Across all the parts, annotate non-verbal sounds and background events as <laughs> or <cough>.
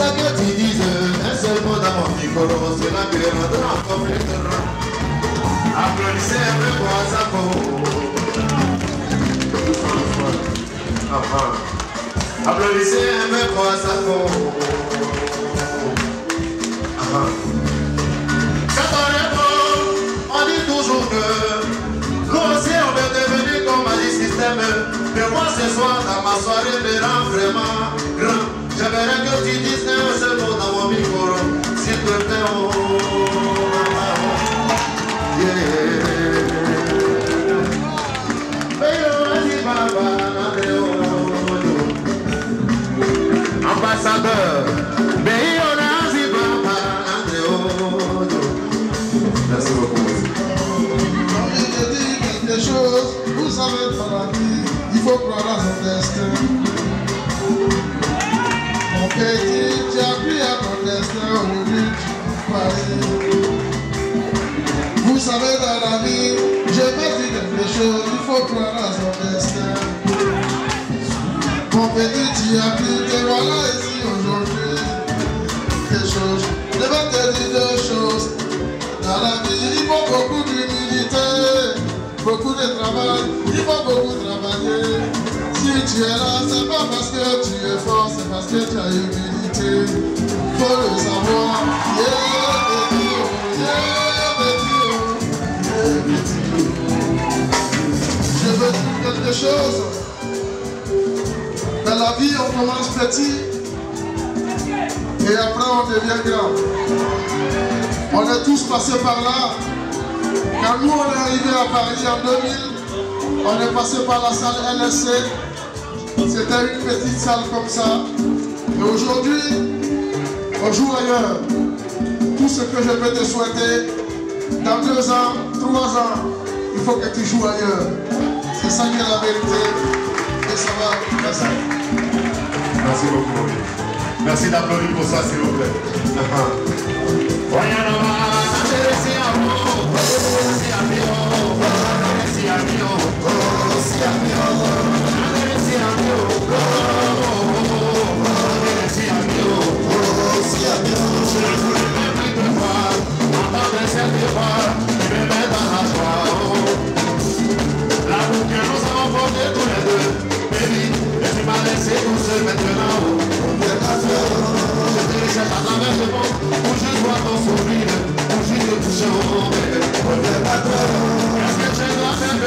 c'est que tu dises un seul mot dans mon micro. C'est que les rendra en. Applaudissez un peu pour Azako. Applaudissez un peu pour Azako. Quand on est on dit toujours que nous aussi on veut devenir comme un système. Mais moi ce soir dans ma soirée me rend vraiment grand. J'aimerais que tu dises Ambassadeur. Merci beaucoup. J'ai dit quelque chose, vous savez dans la vie, il faut croire à son destin. Mon petit, tu as à ton destin, aujourd'hui tu passes. Vous savez dans la vie, je vais dire quelque chose, il faut croire à son destin. Mon petit, tu as te voilà ici aujourd'hui. Quelque chose, je vais te dire deux choses. Dans la vie, il faut beaucoup d'humilité, beaucoup de travail, il faut beaucoup travailler. Si tu es là, c'est pas parce que tu es fort, c'est parce que tu as humilité. Faut le savoir. Je veux dire quelque chose. La vie, on commence petit et après on devient grand. On est tous passés par là. Quand nous on est arrivé à Paris en 2000, on est passé par la salle LSC. C'était une petite salle comme ça. Et aujourd'hui, on joue ailleurs. Tout ce que je peux te souhaiter, dans deux ans, trois ans, il faut que tu joues ailleurs. C'est ça qui est la vérité. Va. Merci. Merci beaucoup. Merci d'applaudir pour ça, s'il vous plaît. <laughs> L'amour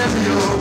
Brasil.